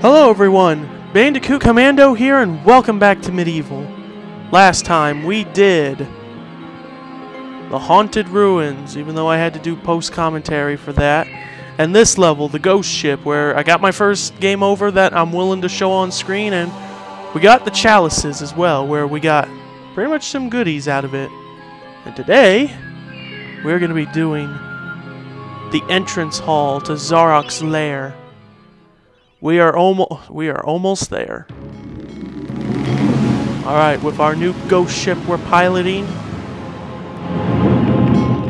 Hello everyone, Bandicoot Commando here and welcome back to MediEvil. Last time we did the Haunted Ruins, even though I had to do post-commentary for that. And this level, the Ghost Ship, where I got my first game over that I'm willing to show on screen, and we got the Chalices as well, where we got pretty much some goodies out of it. And today, we're going to be doing the entrance hall to Zarok's lair. We are almost we are almost there. All right, with our new ghost ship we're piloting.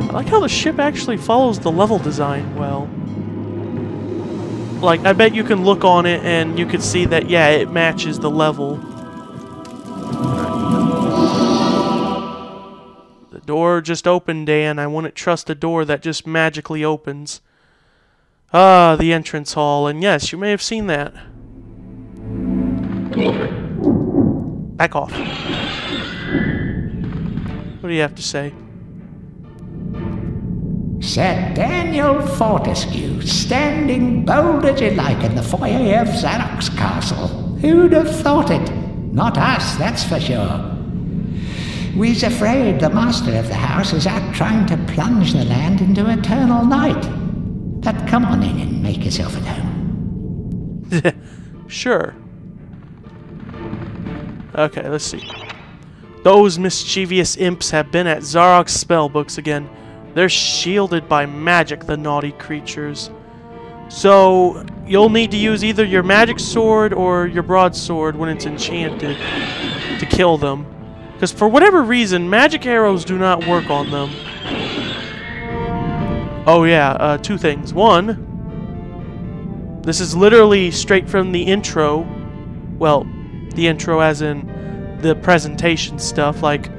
I like how the ship actually follows the level design well. Like I bet you can look on it and you can see that yeah, it matches the level. The door just opened, Dan. I wouldn't trust a door that just magically opens. Ah, the entrance hall, and yes, you may have seen that. Back off. What do you have to say? Sir Daniel Fortescue, standing bold as you like in the foyer of Zarok's castle. Who'd have thought it? Not us, that's for sure. We's afraid the master of the house is out trying to plunge the land into eternal night. But come on in and make yourself at home. sure. Okay, let's see. Those mischievous imps have been at Zarok's spellbooks again. They're shielded by magic, the naughty creatures. So, you'll need to use either your magic sword or your broadsword when it's enchanted to kill them. Because for whatever reason, magic arrows do not work on them. Oh yeah, uh, two things. One, this is literally straight from the intro. Well, the intro as in the presentation stuff, like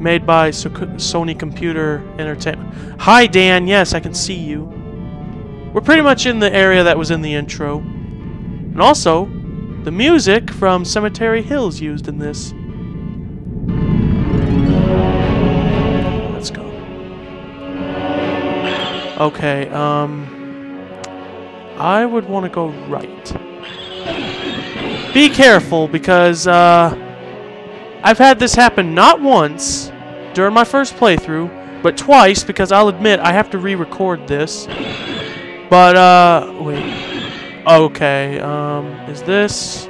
made by so Sony Computer Entertainment. Hi Dan, yes, I can see you. We're pretty much in the area that was in the intro. And also, the music from Cemetery Hills used in this. Okay, um... I would want to go right. Be careful, because, uh... I've had this happen not once during my first playthrough, but twice, because I'll admit I have to re-record this. But, uh... Wait. Okay, um... Is this...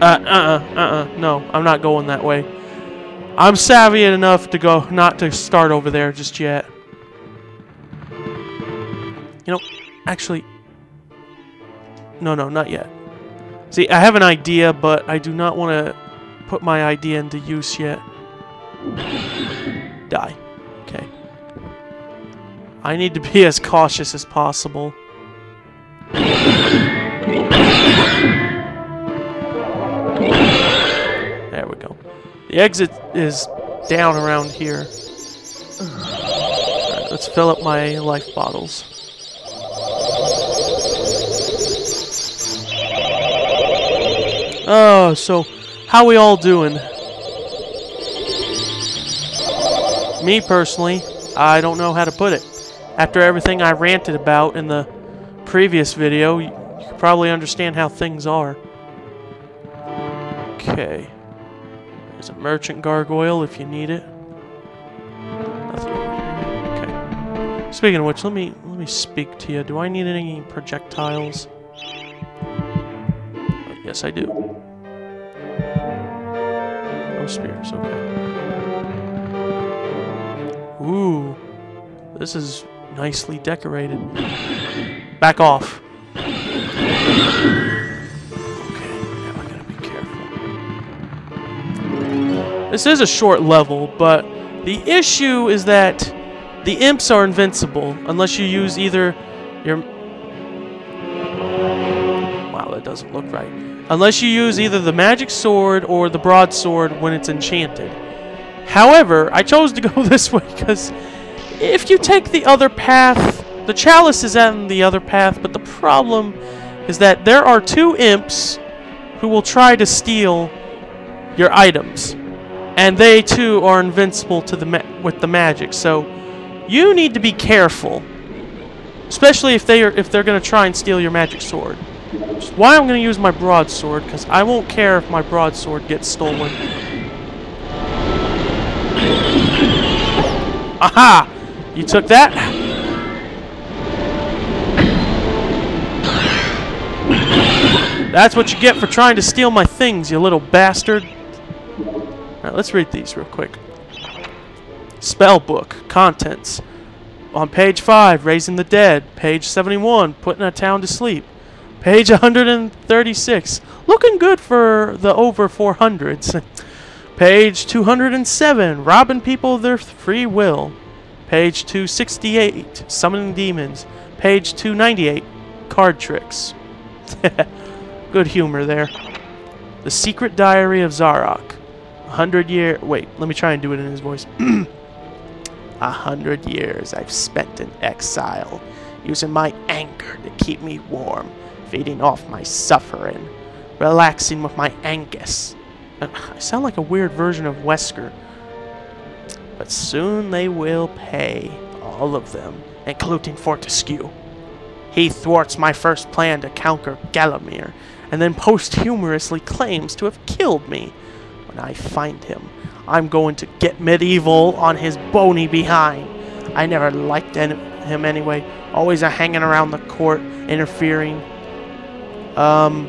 Uh, uh-uh, uh-uh, no, I'm not going that way. I'm savvy enough to go not to start over there just yet. You know, actually... No, no, not yet. See, I have an idea, but I do not want to put my idea into use yet. Die. Okay. I need to be as cautious as possible. The exit is down around here. Right, let's fill up my life bottles. Oh, so how we all doing? Me personally, I don't know how to put it. After everything I ranted about in the previous video, you, you probably understand how things are. Okay. There's a merchant gargoyle if you need it. Okay. Speaking of which, let me let me speak to you. Do I need any projectiles? Oh, yes, I do. No spears. Okay. Ooh, this is nicely decorated. Back off. This is a short level, but the issue is that the imps are invincible unless you use either your... Wow, that doesn't look right. Unless you use either the magic sword or the broadsword when it's enchanted. However, I chose to go this way because if you take the other path, the chalice is on the other path, but the problem is that there are two imps who will try to steal your items and they too are invincible to the with the magic. So you need to be careful Especially if they are if they're gonna try and steal your magic sword. Which is why I'm gonna use my broadsword, because I won't care if my broadsword gets stolen. Aha! You took that? That's what you get for trying to steal my things, you little bastard. Alright, let's read these real quick. Spell book. Contents. On page 5, Raising the Dead. Page 71, Putting a Town to Sleep. Page 136, looking good for the over 400s. Page 207, Robbing People of Their Free Will. Page 268, Summoning Demons. Page 298, Card Tricks. Good humor there. The Secret Diary of Zarok. Hundred year. Wait, let me try and do it in his voice. A hundred years I've spent in exile, using my anger to keep me warm, feeding off my suffering, relaxing with my Angus. Uh, I sound like a weird version of Wesker. But soon they will pay, all of them, including Fortescue. He thwarts my first plan to conquer Gallowmere, and then posthumously claims to have killed me. When I find him, I'm going to get medieval on his bony behind. I never liked him anyway, always a hanging around the court, interfering. Um,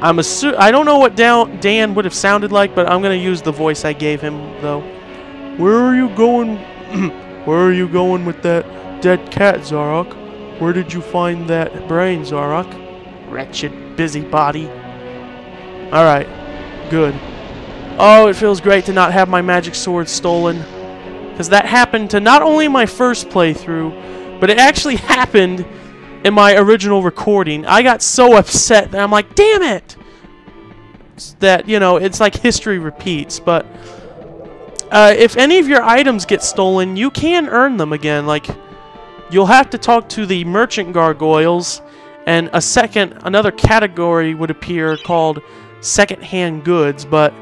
I'm assu- I don't know what Dan, Dan would have sounded like, but I'm gonna use the voice I gave him though. Where are you going? Where are you going with that dead cat, Zarok? Where did you find that brain, Zarok? Wretched busybody. Alright, good. Oh, it feels great to not have my magic sword stolen. Because that happened to not only my first playthrough, but it actually happened in my original recording. I got so upset that I'm like, damn it! That, you know, it's like history repeats, but... Uh, if any of your items get stolen, you can earn them again. Like, you'll have to talk to the merchant gargoyles, and a second, another category would appear called second-hand goods, but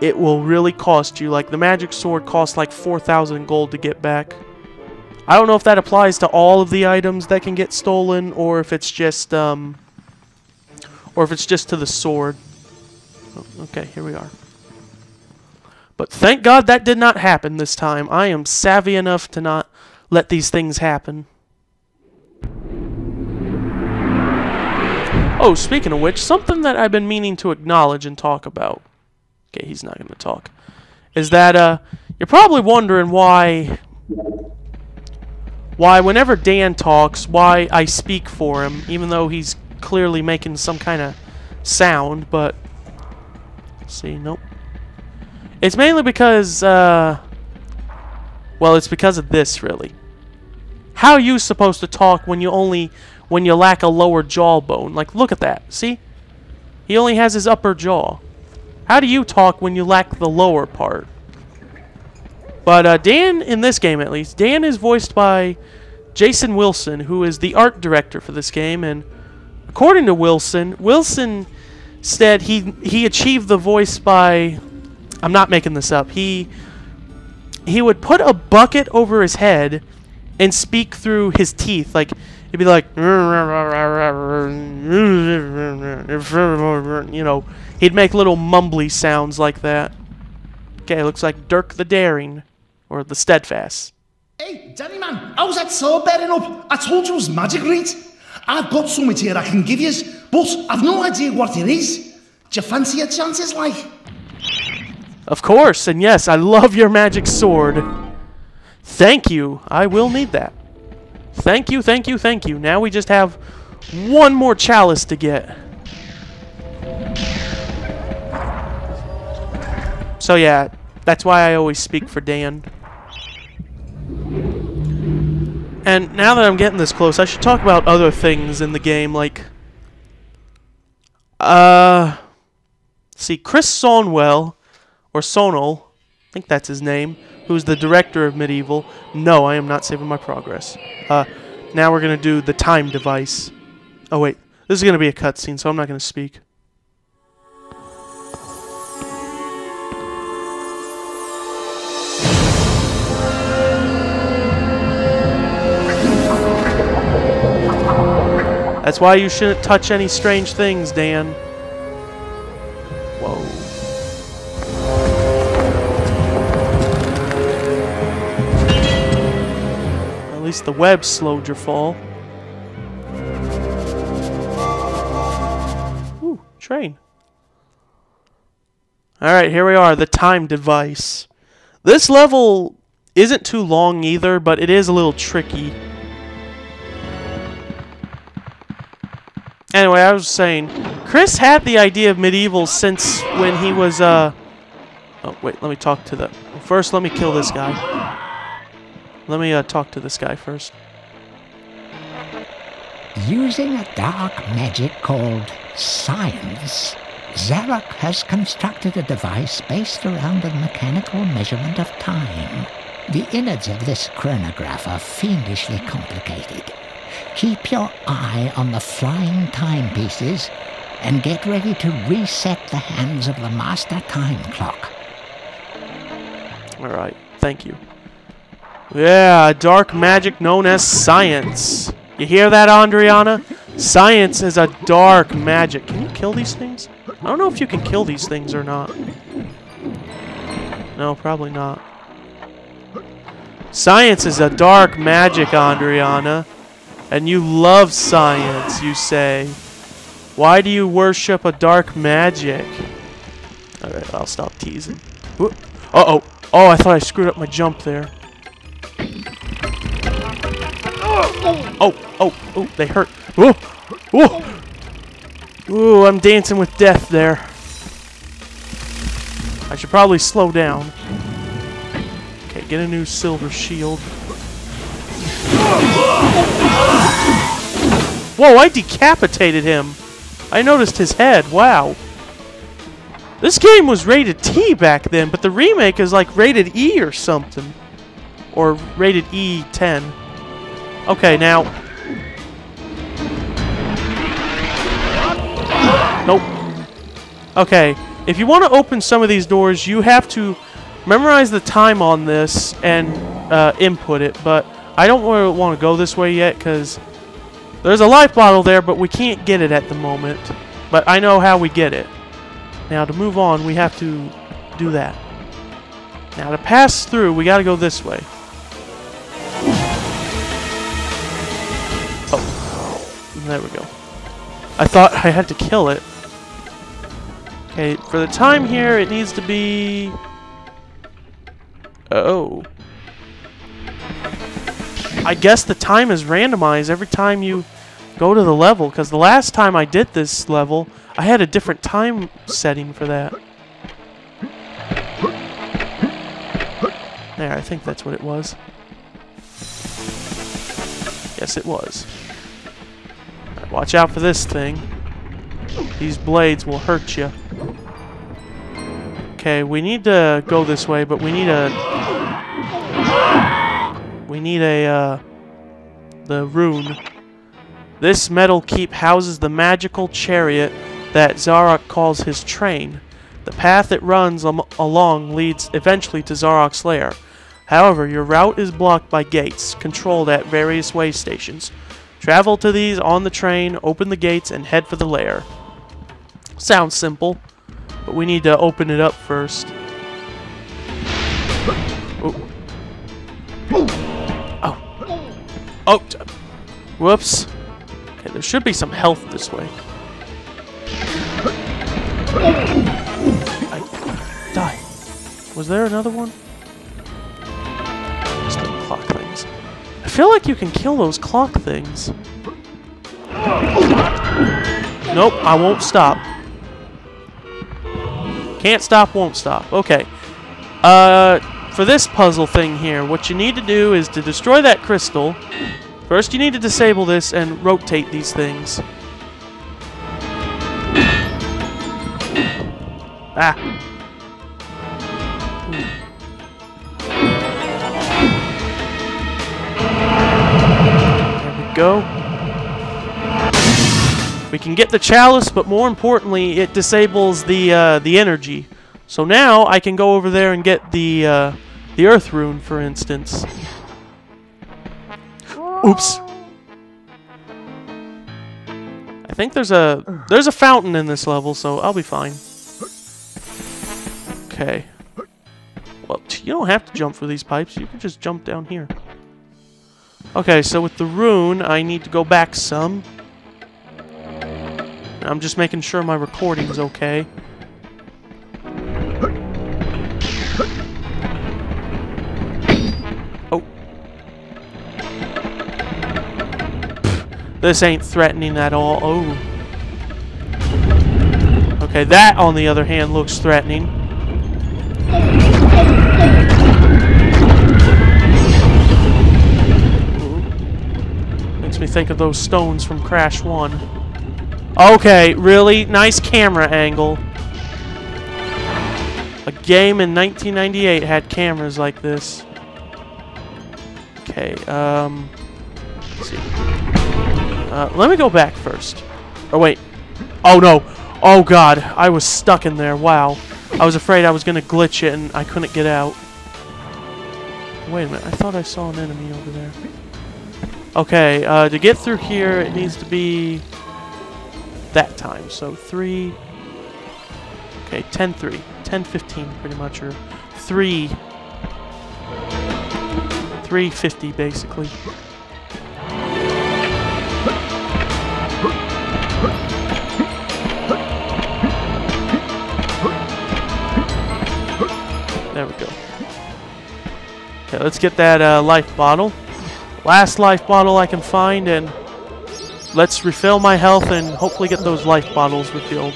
it will really cost you. Like, the magic sword costs like 4,000 gold to get back. I don't know if that applies to all of the items that can get stolen, or if it's just, um, or if it's just to the sword. Oh, okay, here we are. But thank God that did not happen this time. I am savvy enough to not let these things happen. Oh, speaking of which, something that I've been meaning to acknowledge and talk about. Okay, he's not going to talk. Is that, uh, you're probably wondering why why whenever Dan talks, why I speak for him, even though he's clearly making some kind of sound, but see, nope. It's mainly because, uh, well, it's because of this, really. How are you supposed to talk when you only, when you lack a lower jawbone? Like, look at that, see? He only has his upper jaw. How do you talk when you lack the lower part? But uh, Dan, in this game at least, Dan is voiced by Jason Wilson, who is the art director for this game. And according to Wilson, Wilson said he he achieved the voice by, I'm not making this up. He he would put a bucket over his head and speak through his teeth, like it'd be like, you know, he'd make little mumbly sounds like that. Okay, looks like Dirk the Daring. Or the Steadfast. Hey, Danny man, how's that sword bearing up? I told you it was magic, right? I've got something here I can give you, but I've no idea what it is. Do you fancy a chances, like? Of course, and yes, I love your magic sword. Thank you. I will need that. Thank you, thank you, thank you. Now we just have one more chalice to get. So yeah, that's why I always speak for Dan. And now that I'm getting this close, I should talk about other things in the game, like... Uh... See, Chris Sonwell, or Sonal, I think that's his name, who's the director of MediEvil. No, I am not saving my progress. Uh, now we're going to do the time device. Oh, wait. This is going to be a cutscene, so I'm not going to speak. That's why you shouldn't touch any strange things, Dan. Whoa. At least the web slowed your fall. Ooh, train. Alright, here we are, the time device. This level isn't too long either, but it is a little tricky. Anyway, I was saying, Chris had the idea of MediEvil since when he was, uh... Oh, wait, let me talk to the... First, let me kill this guy. Let me, uh, talk to this guy first. Using a dark magic called science, Zarok has constructed a device based around the mechanical measurement of time. The innards of this chronograph are fiendishly complicated. Keep your eye on the flying timepieces and get ready to reset the hands of the master time clock. Alright, thank you. Yeah, dark magic known as science. You hear that, Andriana? Science is a dark magic. Can you kill these things? I don't know if you can kill these things or not. No, probably not. Science is a dark magic, Andriana. And you love science, you say. Why do you worship a dark magic? Alright, I'll stop teasing. Uh-oh. Oh, I thought I screwed up my jump there. Oh, oh, oh, oh they hurt. Oh, oh. Ooh, I'm dancing with death there. I should probably slow down. Okay, get a new silver shield. Whoa, I decapitated him. I noticed his head. Wow. This game was rated T back then, but the remake is like rated E or something. Or rated E10. Okay, now... Nope. Okay, if you want to open some of these doors, you have to memorize the time on this and uh, input it, but I don't want to go this way yet because there's a life bottle there, but we can't get it at the moment. But I know how we get it. Now, to move on, we have to do that. Now, to pass through, we got to go this way. Oh. There we go. I thought I had to kill it. Okay, for the time here, it needs to be... Oh. I guess the time is randomized every time you go to the level, because the last time I did this level, I had a different time setting for that. There, I think that's what it was. Yes, it was. Watch out for this thing. These blades will hurt you. Okay, we need to go this way, but we need a... We need a, uh... The rune. This metal keep houses the magical chariot that Zarok calls his train. The path it runs along leads eventually to Zarok's lair. However, your route is blocked by gates, controlled at various way stations. Travel to these on the train, open the gates, and head for the lair. Sounds simple, but we need to open it up first. Oh. Oh. Oh. Whoops. There should be some health this way. I die. Was there another one? Clock things. I feel like you can kill those clock things. Nope, I won't stop. Can't stop, won't stop. Okay. Uh, for this puzzle thing here, what you need to do is to destroy that crystal. First, you need to disable this and rotate these things. Ah. There we go. We can get the chalice, but more importantly, it disables the uh, the energy. So now I can go over there and get the uh, the earth rune, for instance. Oops. I think there's a there's a fountain in this level, so I'll be fine. Okay. Well, you don't have to jump for these pipes. You can just jump down here. Okay, so with the rune, I need to go back some. I'm just making sure my recording's okay. This ain't threatening at all. Oh. Okay, that, on the other hand, looks threatening. Makes me think of those stones from Crash 1. Okay, really? Nice camera angle. A game in 1998 had cameras like this. Okay, um... See. Uh, let me go back first. Or wait. Oh no! Oh god, I was stuck in there. Wow. I was afraid I was going to glitch it and I couldn't get out. Wait a minute, I thought I saw an enemy over there. Okay, uh, to get through here, it needs to be that time. So 3... Okay, 10 3. 10 15 pretty much, or 3... 350 basically. Okay, let's get that uh, life bottle. Last life bottle I can find, and let's refill my health and hopefully get those life bottles refilled.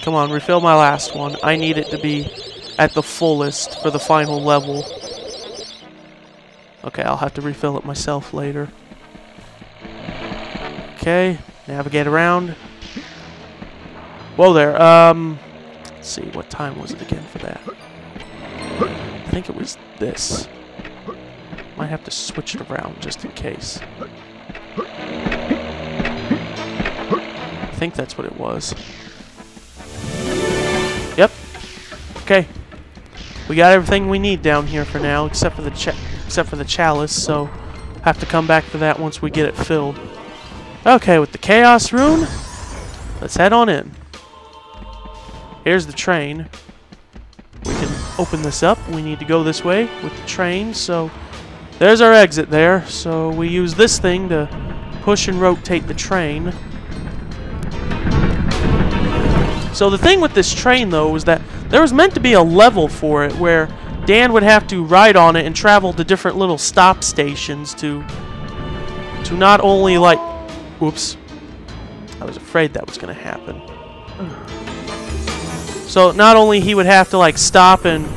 Come on, refill my last one. I need it to be at the fullest for the final level. Okay, I'll have to refill it myself later. Okay, navigate around. Whoa there, um... Let's see, what time was it again for that? I think it was this. Might have to switch it around just in case. I think that's what it was. Yep. Okay. We got everything we need down here for now, except for the except for the chalice, so have to come back for that once we get it filled. Okay, with the chaos rune, let's head on in. Here's the train. We can open this up. We need to go this way with the train, so there's our exit there. So we use this thing to push and rotate the train. So the thing with this train, though, was that there was meant to be a level for it where Dan would have to ride on it and travel to different little stop stations to to not only like whoops I was afraid that was going to happen. So not only he would have to like stop and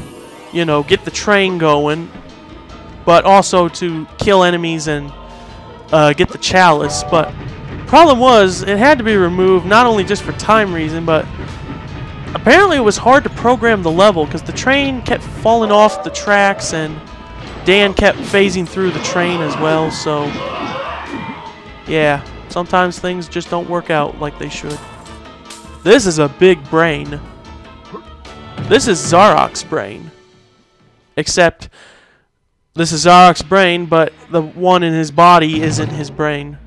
you know get the train going but also to kill enemies and uh, get the chalice but problem was it had to be removed not only just for time reason but apparently it was hard to program the level because the train kept falling off the tracks and Dan kept phasing through the train as well, so yeah, sometimes things just don't work out like they should. This is a big brain. This is Zarok's brain. Except this is Zarok's brain, but the one in his body isn't his brain.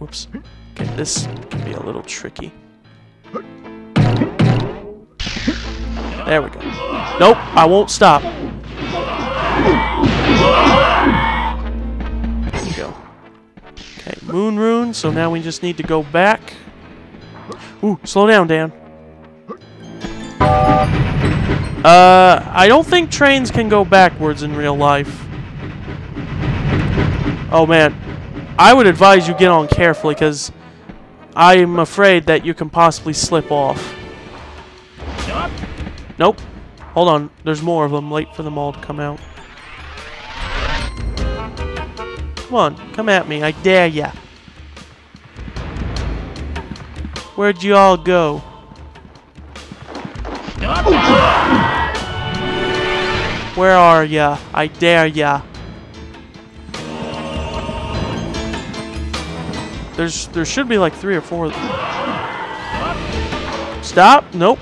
Whoops. Okay, this can be a little tricky. There we go. Nope, I won't stop. Moon rune, so now we just need to go back. Ooh, slow down, Dan. Uh, I don't think trains can go backwards in real life. Oh man, I would advise you get on carefully because I'm afraid that you can possibly slip off. Nope. Hold on. There's more of them. Wait for them all to come out. Come on. Come at me. I dare ya. Where'd you all go? Where are ya? I dare ya. There's there should be like three or four. Stop. Nope.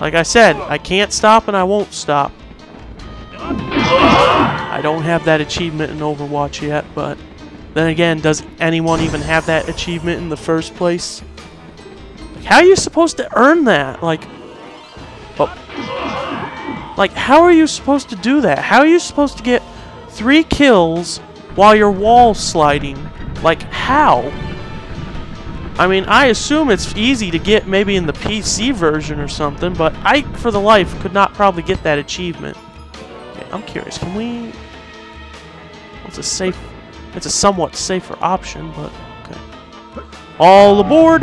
Like I said, I can't stop and I won't stop. I don't have that achievement in Overwatch yet, but then again, does anyone even have that achievement in the first place? Like, how are you supposed to earn that? Like, oh, like how are you supposed to do that? How are you supposed to get three kills while you're wall sliding? Like, how? I mean, I assume it's easy to get maybe in the PC version or something, but I, for the life, could not probably get that achievement. Okay, I'm curious, can we... What's a safe... It's a somewhat safer option, but... Okay. All aboard!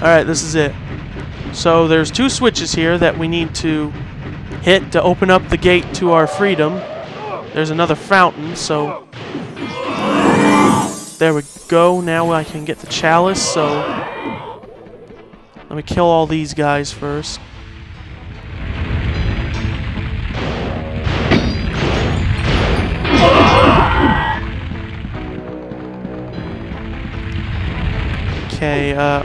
Alright, this is it. So there's two switches here that we need to hit to open up the gate to our freedom. There's another fountain, so... There we go. Now I can get the chalice, so... Let me kill all these guys first. Okay, uh...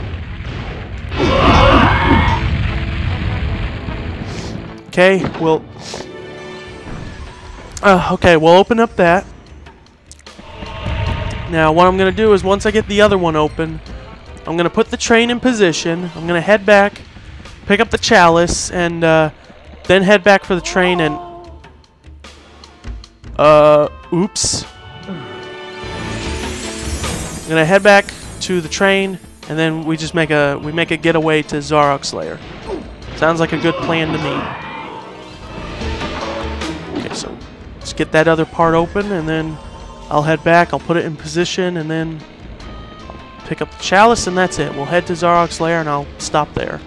Okay, well... Uh, okay, we'll open up that. Now, what I'm going to do is once I get the other one open, I'm going to put the train in position. I'm going to head back, pick up the chalice, and uh, then head back for the train and... Uh, oops. I'm going to head back to the train, and then we just make a we make a getaway to Zarok's lair. Sounds like a good plan to me. Okay, so let's get that other part open, and then I'll head back, I'll put it in position, and then pick up the chalice, and that's it. We'll head to Zarok's lair, and I'll stop there.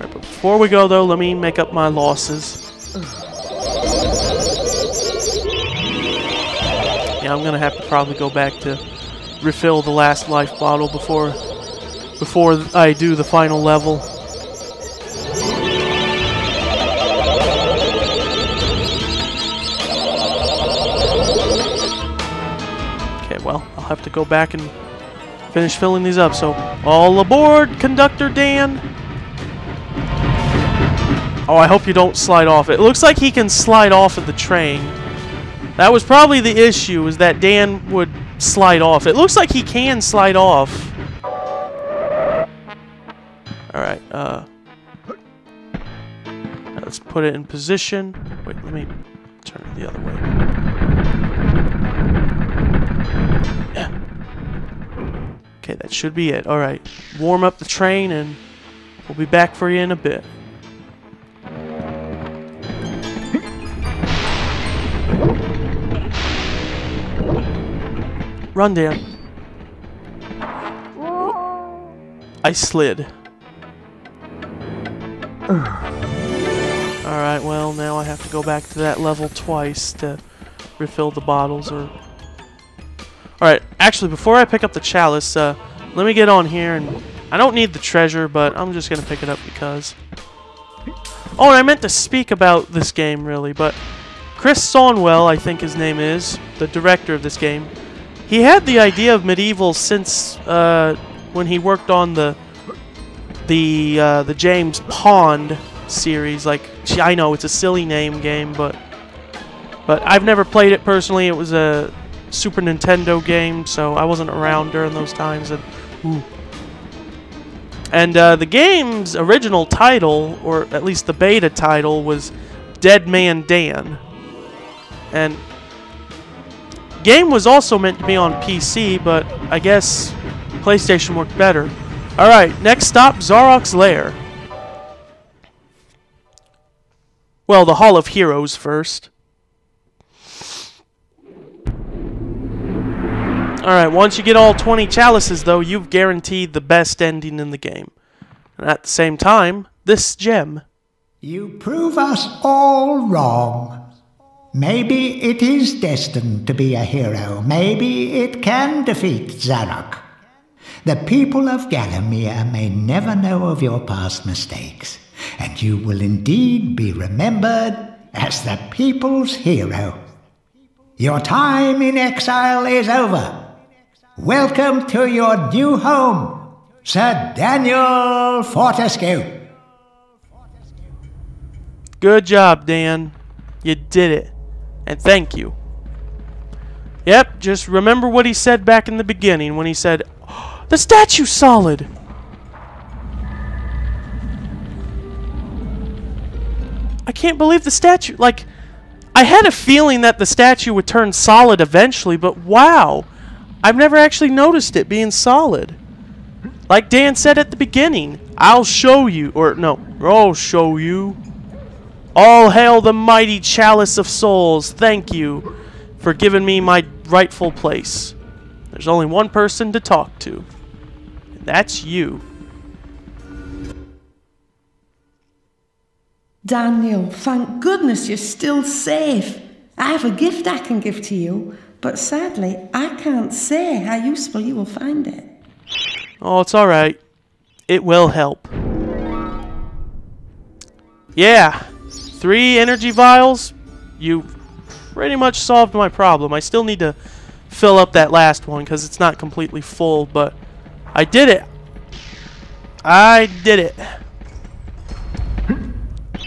Right, but before we go, though, let me make up my losses. Yeah, I'm gonna have to probably go back to refill the last life bottle before before I do the final level. Okay, well, I'll have to go back and finish filling these up. So, all aboard, Conductor Dan! Oh, I hope you don't slide off. It looks like he can slide off of the train. That was probably the issue, is that Dan would slide off. It looks like he can slide off. Alright, uh... Let's put it in position. Wait, let me turn it the other way. Yeah. Okay, that should be it. Alright, warm up the train and we'll be back for you in a bit. Run, Dan. I slid. Alright, well, now I have to go back to that level twice to refill the bottles or Alright, actually, before I pick up the chalice, uh, let me get on here, and I don't need the treasure, but I'm just going to pick it up because... Oh, and I meant to speak about this game, really, but Chris Saunwell, I think his name is, the director of this game, he had the idea of MediEvil since uh, when he worked on the the uh, the James Pond series. Like, I know it's a silly name game, but but I've never played it personally. It was a Super Nintendo game, so I wasn't around during those times. And, ooh. and uh, the game's original title, or at least the beta title, was Dead Man Dan. And game was also meant to be on PC, but I guess PlayStation worked better. Alright, next stop, Zarok's Lair. Well, the Hall of Heroes first. Alright, once you get all 20 chalices, though, you've guaranteed the best ending in the game. And at the same time, this gem. You prove us all wrong. Maybe it is destined to be a hero. Maybe it can defeat Zarok. The people of Gallowmere may never know of your past mistakes, and you will indeed be remembered as the people's hero. Your time in exile is over. Welcome to your new home, Sir Daniel Fortescue. Good job, Dan. You did it. And thank you. Yep, just remember what he said back in the beginning when he said, The statue's solid! I can't believe the statue. Like, I had a feeling that the statue would turn solid eventually, but wow. I've never actually noticed it being solid. Like Dan said at the beginning, I'll show you. Or, no, I'll show you. All hail the mighty chalice of souls. Thank you for giving me my rightful place. There's only one person to talk to. And that's you. Daniel, thank goodness you're still safe. I have a gift I can give to you, but sadly, I can't say how useful you will find it. Oh, it's alright. It will help. Yeah, three energy vials. You pretty much solved my problem. I still need to fill up that last one because it's not completely full, but I did it. I did it.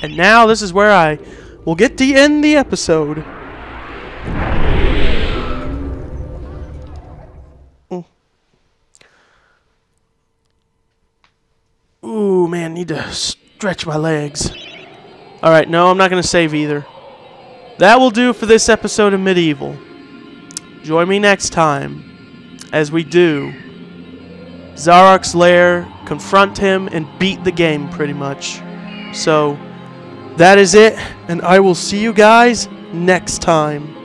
And now this is where I will get to end the episode. Ooh, man, need to stretch my legs. Alright, no, I'm not going to save either. That will do for this episode of MediEvil. Join me next time as we do Zarok's lair, confront him, and beat the game pretty much. So, that is it, and I will see you guys next time.